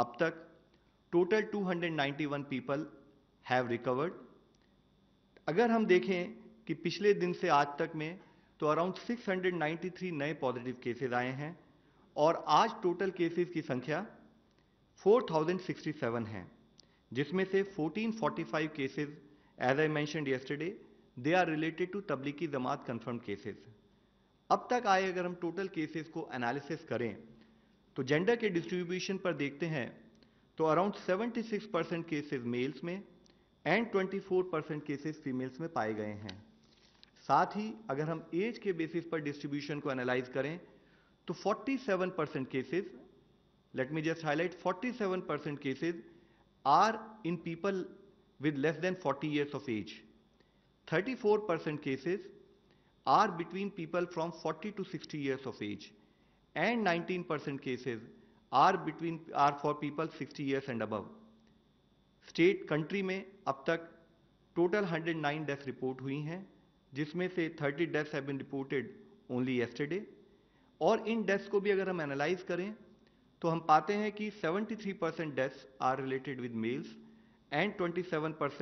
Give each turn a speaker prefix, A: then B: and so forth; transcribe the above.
A: अब तक total 291 people have recovered अगर हम देखें कि पिछले दिन से आज तक में तो अराउंड 693 नए पॉजिटिव केसेस आए हैं और आज टोटल केसेस की संख्या 4067 है, जिसमें से 1445 cases as I mentioned yesterday they are related to Tablighi Jamaat confirm cases अब तक आए अगर हम टोटल केसेस को एनालिसिस करें तो जेंडर के डिस्ट्रीब्यूशन पर देखते हैं तो अराउंड 76 परसेंट केसेज मेल्स में एंड 24 परसेंट केसेज फीमेल्स में पाए गए हैं। साथ ही अगर हम एज के बेसिस पर डिस्ट्रीब्यूशन को एनालाइज करें तो 47 percent cases let me just highlight 47 percent cases are in people with less than 40 years of age 34 percent cases are between people from 40 to 60 years of age and 19 percent cases are between, are for people 60 years and above. State country में अब तक total 109 death report हुई हैं, जिसमें से 30 deaths have been reported only yesterday और इन deaths को भी अगर हम एनालाइज करें तो हम पाते हैं कि 73 percent deaths are related with males and 27 percent